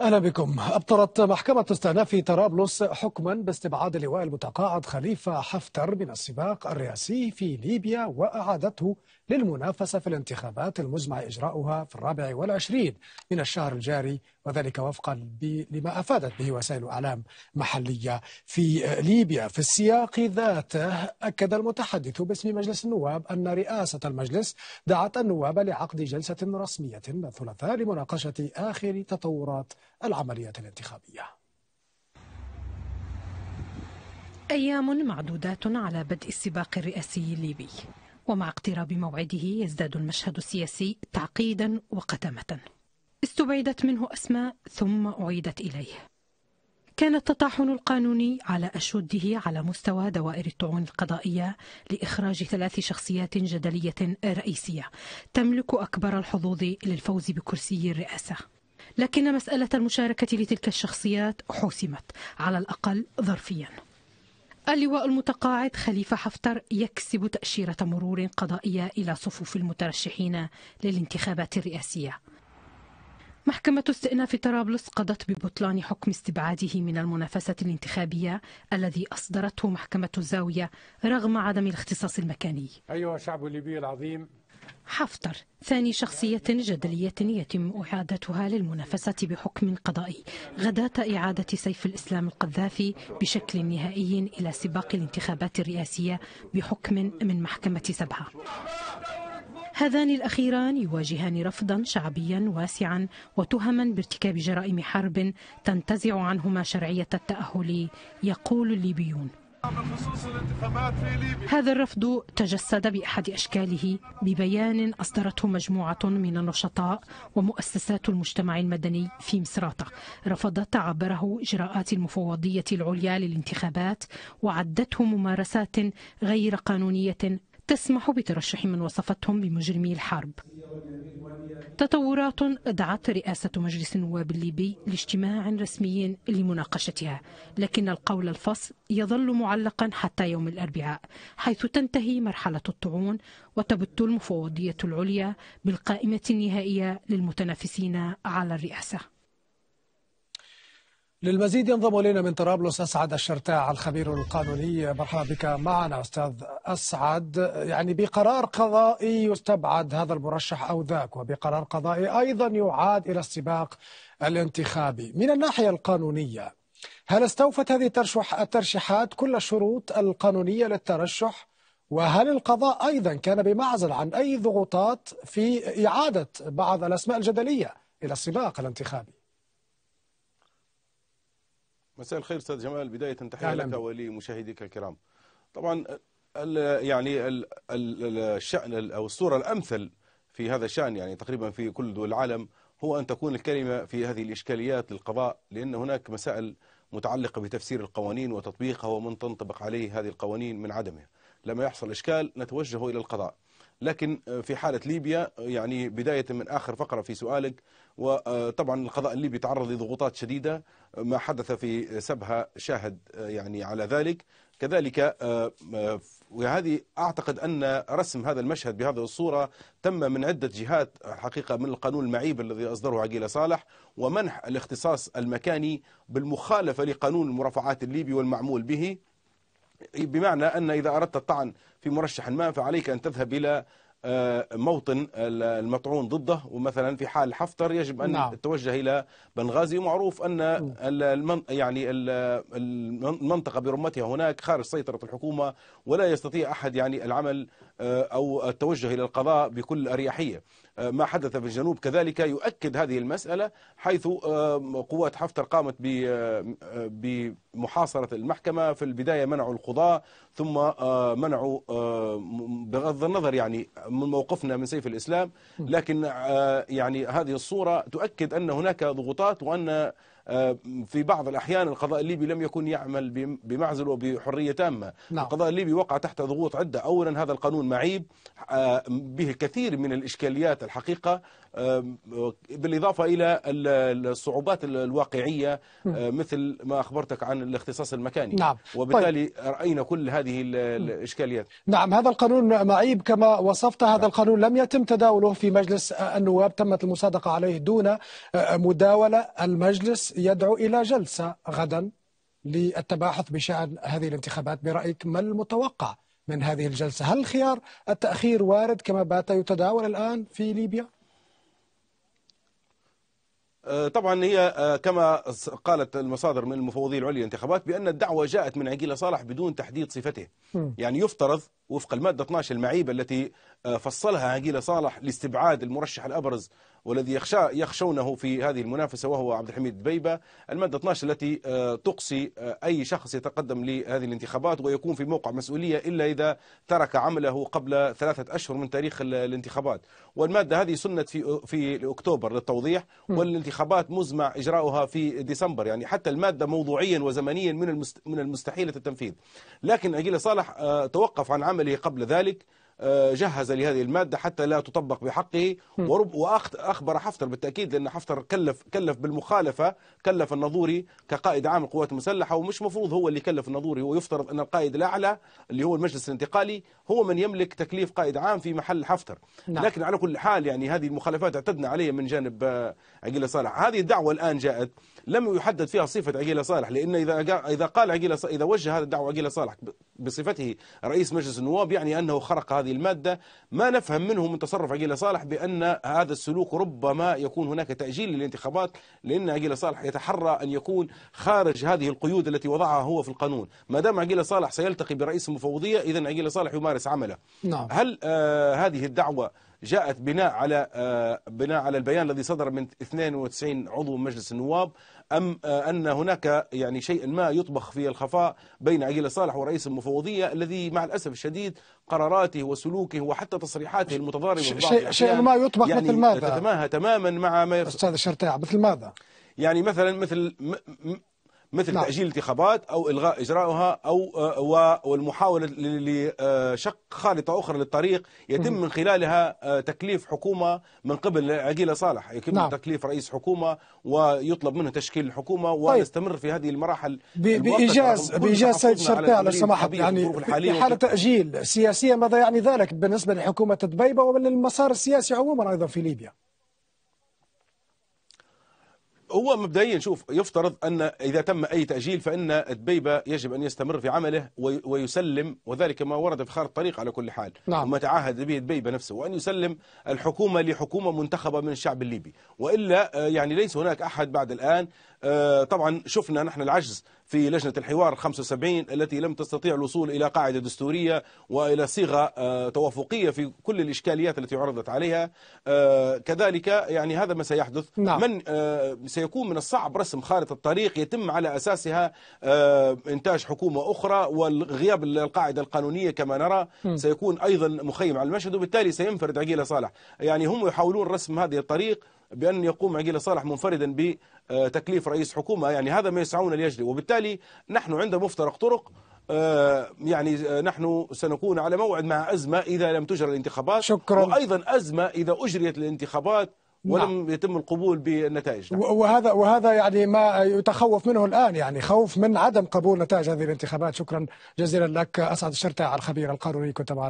أهلا بكم. أبطلت محكمة استئناف طرابلس حكما باستبعاد اللواء المتقاعد خليفة حفتر من السباق الرئاسي في ليبيا وأعادته للمنافسة في الانتخابات المزمع إجراؤها في الرابع والعشرين من الشهر الجاري وذلك وفقا لما أفادت به وسائل أعلام محلية في ليبيا. في السياق ذاته أكد المتحدث باسم مجلس النواب أن رئاسة المجلس دعت النواب لعقد جلسة رسمية الثلاثاء لمناقشة آخر تطورات العملية الانتخابية. أيام معدودات على بدء السباق الرئاسي الليبي. ومع اقتراب موعده يزداد المشهد السياسي تعقيدا وقتامة استبعدت منه أسماء ثم أعيدت إليه. كان التطاحن القانوني على أشده على مستوى دوائر الطعون القضائية لإخراج ثلاث شخصيات جدلية رئيسية تملك أكبر الحظوظ للفوز بكرسي الرئاسة. لكن مسألة المشاركة لتلك الشخصيات حسمت على الأقل ظرفيا. اللواء المتقاعد خليفة حفتر يكسب تأشيرة مرور قضائية إلى صفوف المترشحين للانتخابات الرئاسية. محكمة استئناف طرابلس قضت ببطلان حكم استبعاده من المنافسة الانتخابية الذي أصدرته محكمة الزاوية رغم عدم الاختصاص المكاني. أيها الشعب الليبي العظيم حفتر ثاني شخصية جدلية يتم إعادتها للمنافسة بحكم قضائي. غداة إعادة سيف الإسلام القذافي بشكل نهائي إلى سباق الانتخابات الرئاسية بحكم من محكمة سبعة. هذان الأخيران يواجهان رفضا شعبيا واسعا وتهما بارتكاب جرائم حرب تنتزع عنهما شرعية التأهل يقول الليبيون. هذا الرفض تجسد بأحد أشكاله ببيان أصدرته مجموعة من النشطاء ومؤسسات المجتمع المدني في مصراتة. رفضت تعبره إجراءات المفوضية العليا للانتخابات وعدته ممارسات غير قانونية تسمح بترشح من وصفتهم بمجرمي الحرب. تطورات دعت رئاسة مجلس النواب الليبي لاجتماع رسمي لمناقشتها لكن القول الفصل يظل معلقا حتى يوم الأربعاء حيث تنتهي مرحلة الطعون وتبت المفوضية العليا بالقائمة النهائية للمتنافسين على الرئاسة. للمزيد ينضم إلينا من طرابلس أسعد الشرتاع الخبير القانوني. مرحبا بك معنا أستاذ أسعد. يعني بقرار قضائي يستبعد هذا المرشح أو ذاك وبقرار قضائي أيضا يعاد إلى السباق الانتخابي. من الناحية القانونية هل استوفت هذه الترشيحات كل الشروط القانونية للترشح؟ وهل القضاء أيضا كان بمعزل عن أي ضغوطات في إعادة بعض الأسماء الجدلية إلى السباق الانتخابي؟ مساء الخير أستاذ جمال. بداية تحية لك ولمشاهديك الكرام. طبعا ال يعني ال الشأن أو الصورة الأمثل في هذا الشأن يعني تقريبا في كل دول العالم هو أن تكون الكلمة في هذه الإشكاليات للقضاء لأن هناك مسائل متعلقة بتفسير القوانين وتطبيقها ومن تنطبق عليه هذه القوانين من عدمها. لما يحصل إشكال نتوجه إلى القضاء. لكن في حالة ليبيا يعني بداية من آخر فقرة في سؤالك وطبعا القضاء الليبي تعرض لضغوطات شديدة ما حدث في سبها شاهد يعني على ذلك. كذلك وهذه أعتقد أن رسم هذا المشهد بهذه الصورة تم من عدة جهات حقيقة من القانون المعيب الذي أصدره عقيلة صالح ومنح الاختصاص المكاني بالمخالفة لقانون المرافعات الليبي والمعمول به. بمعنى أن إذا أردت الطعن في مرشح ما فعليك أن تذهب إلى آه، موطن المطعون ضده ومثلا في حال حفتر يجب أن نعم. تتوجه إلى بنغازي. ومعروف أن المن يعني المنطقة برمتها هناك خارج سيطرة الحكومة ولا يستطيع أحد يعني العمل آه، أو التوجه إلى القضاء بكل أريحية. آه، ما حدث في الجنوب. كذلك يؤكد هذه المسألة حيث قوات حفتر قامت بمحاصرة المحكمة في البداية منعوا القضاء ثم منعوا بغض النظر يعني من موقفنا من سيف الإسلام لكن يعني هذه الصورة تؤكد أن هناك ضغوطات وأن في بعض الأحيان القضاء الليبي لم يكن يعمل بمعزل وبحرية تامة. نعم. القضاء الليبي وقع تحت ضغوط عدة. أولا هذا القانون معيب به الكثير من الإشكاليات الحقيقة. بالإضافة إلى الصعوبات الواقعية مثل ما أخبرتك عن الاختصاص المكاني. نعم. وبالتالي طيب. رأينا كل هذه الإشكاليات. نعم هذا القانون معيب كما وصفت. هذا القانون لم يتم تداوله في مجلس النواب. تمت المصادقة عليه دون مداولة. المجلس يدعو إلى جلسة غدا للتباحث بشأن هذه الانتخابات. برأيك ما المتوقع من هذه الجلسة؟ هل خيار التأخير وارد كما بات يتداول الآن في ليبيا؟ طبعا هي كما قالت المصادر من المفوضية العليا للانتخابات بأن الدعوة جاءت من عقيلة صالح بدون تحديد صفته. يعني يفترض وفق المادة 12 المعيبة التي فصلها عقيلة صالح لاستبعاد المرشح الأبرز والذي يخشى يخشونه في هذه المنافسة وهو عبد الحميد دبيبة المادة 12 التي تقصي أي شخص يتقدم لهذه الانتخابات ويكون في موقع مسؤولية إلا إذا ترك عمله قبل ثلاثة أشهر من تاريخ الانتخابات. والمادة هذه سنت في في أكتوبر للتوضيح. والانتخابات مزمع إجراؤها في ديسمبر يعني حتى المادة موضوعيا وزمنيا من من المستحيل التنفيذ. لكن عقيلة صالح توقف عن عمله قبل ذلك. جهز لهذه المادة حتى لا تطبق بحقه. ورب وأخبر حفتر بالتأكيد لأن حفتر كلف كلف بالمخالفة كلف النظوري كقائد عام القوات المسلحة ومش مفروض هو اللي كلف النظوري. هو يفترض أن القائد الأعلى اللي هو المجلس الانتقالي هو من يملك تكليف قائد عام في محل حفتر. نعم. لكن على كل حال يعني هذه المخالفات اعتدنا عليها من جانب عقيلة صالح. هذه الدعوة الآن جاءت لم يحدد فيها صفة عقيلة صالح لأن إذا إذا قال عقيلة إذا وجه هذا الدعوة عقيلة صالح بصفته رئيس مجلس النواب يعني أنه خرق هذه المادة. ما نفهم منه من تصرف عقيلة صالح بأن هذا السلوك ربما يكون هناك تأجيل للانتخابات لأن عقيلة صالح يتحرى أن يكون خارج هذه القيود التي وضعها هو في القانون. ما دام عقيلة صالح سيلتقي برئيس المفوضية إذا عقيلة صالح يمارس عمله. نعم. هل آه هذه الدعوة جاءت بناء على آه بناء على البيان الذي صدر من 92 عضو مجلس النواب أم أن هناك يعني شيء ما يطبخ في الخفاء بين عقيل صالح ورئيس المفوضية الذي مع الأسف الشديد قراراته وسلوكه وحتى تصريحاته المتضاربة شيء, شيء ما يطبخ يعني مثل ماذا؟ تتماهى تماما مع ما أستاذ الشرتاع مثل ماذا؟ يعني مثلا مثل مثل نعم. تأجيل الانتخابات أو إلغاء إجراؤها أو والمحاولة لشق خارطة أخرى للطريق يتم من خلالها تكليف حكومة من قبل عقيلة صالح يتم نعم. تكليف رئيس حكومة ويطلب منه تشكيل الحكومة ونستمر في هذه المراحل بإيجاز بإيجاز سيد شرطاع لو سمحت يعني في حالة تأجيل سياسيا ماذا يعني ذلك بالنسبة لحكومة دبيبة وللمسار السياسي عموما أيضا في ليبيا؟ هو مبدئيا شوف يفترض أن إذا تم أي تأجيل فإن دبيبة يجب أن يستمر في عمله ويسلم وذلك ما ورد في خارطة الطريق على كل حال. نعم. وما تعهد به دبيبة نفسه وأن يسلم الحكومة لحكومة منتخبة من الشعب الليبي. وإلا يعني ليس هناك أحد بعد الآن. طبعا شفنا نحن العجز في لجنة الحوار 75 التي لم تستطيع الوصول إلى قاعدة دستورية وإلى صيغة توافقية في كل الإشكاليات التي عرضت عليها كذلك يعني هذا ما سيحدث نعم. من سيكون من الصعب رسم خارطة الطريق يتم على أساسها إنتاج حكومة أخرى والغياب القاعدة القانونية كما نرى م. سيكون أيضا مخيم على المشهد وبالتالي سينفرد عقيلة صالح يعني هم يحاولون رسم هذه الطريق بأن يقوم عقيلة صالح منفردا بتكليف رئيس حكومة يعني هذا ما يسعون ليجري وبالتالي نحن عند مفترق طرق يعني نحن سنكون على موعد مع أزمة إذا لم تجرى الانتخابات شكرا. وأيضا أزمة إذا أجريت الانتخابات ولم نعم. يتم القبول بالنتائج نعم. وهذا وهذا يعني ما يتخوف منه الآن يعني خوف من عدم قبول نتائج هذه الانتخابات شكرا جزيلا لك أسعد الشرتاع الخبير القانوني كنت معنا